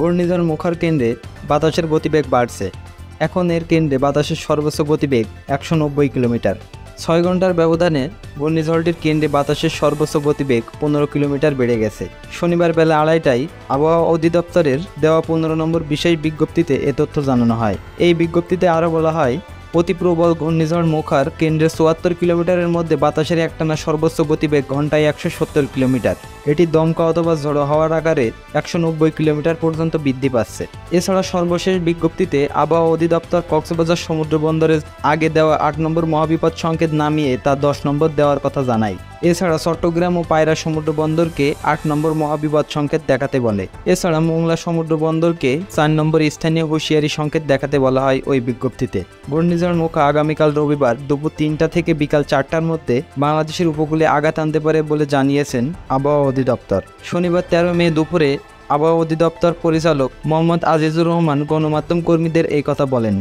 ঘূর্ণিঝড় মুখার কেন্দ্রে বাতাসের গতিবেগ বাড়ছে। এখন এর কেন্দ্রে বাতাসের সর্বোচ্চ গতিবেগ একশো নব্বই কিলোমিটার। ছয় ঘণ্টার ব্যবধানে ঘূর্ণিঝড়টির কেন্দ্রে বাতাসের সর্বোচ্চ গতিবেগ পনেরো কিলোমিটার বেড়ে গেছে। শনিবার বেলা আড়াইটায় আবহাওয়া অধিদপ্তরের দেওয়া পনেরো নম্বর বিশেষ বিজ্ঞপ্তিতে এ তথ্য জানানো হয়। এই বিজ্ঞপ্তিতে আরও বলা হয় অতি প্রবল ঘূর্ণিঝড় মুখার কেন্দ্রে চুয়াত্তর কিলোমিটারের মধ্যে বাতাসের একটানা সর্বোচ্চ গতিবেগ ঘন্টায় একশো সত্তর কিলোমিটার। এটি দমকা অথবা ঝড়ো হওয়ার আকারে একশো নব্বই কিলোমিটার পর্যন্ত বৃদ্ধি পাচ্ছে। এছাড়া সর্বশেষ বিজ্ঞপ্তিতে আবহাওয়া অধিদপ্তর কক্সবাজার সমুদ্র বন্দরের আগে দেওয়া আট নম্বর মহাবিপদ সংকেত নামিয়ে তা দশ নম্বর দেওয়ার কথা জানায়। এছাড়া চট্টগ্রাম ও পায়রা সমুদ্র বন্দরকে আট নম্বর মহাবিপদ সংকেত দেখাতে বলে। এছাড়া মোংলা সমুদ্র বন্দরকে চার নম্বর স্থানীয় হুঁশিয়ারি সংকেত দেখাতে বলা হয় ওই বিজ্ঞপ্তিতে। ঘূর্ণিঝড় মুখা আগামীকাল রবিবার দুপুর তিনটা থেকে বিকাল চারটার মধ্যে বাংলাদেশের উপকূলে আঘাত আনতে পারে বলে জানিয়েছেন আবহাওয়া অধিদপ্তর। শনিবার তেরো মে দুপুরে আবহাওয়া অধিদপ্তর পরিচালক মোহাম্মদ আজিজুর রহমান গণমাধ্যম কর্মীদের এই কথা বলেন।